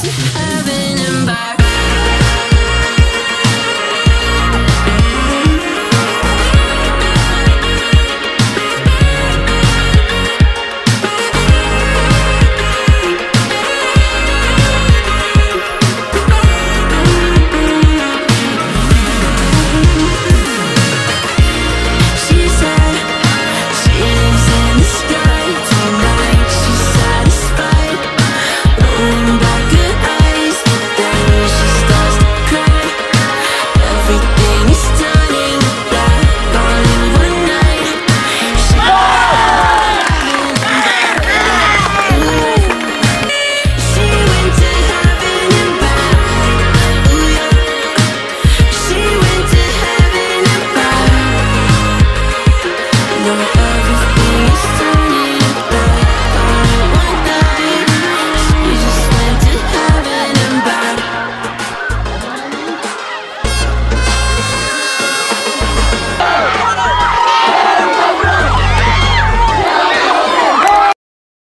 Uh,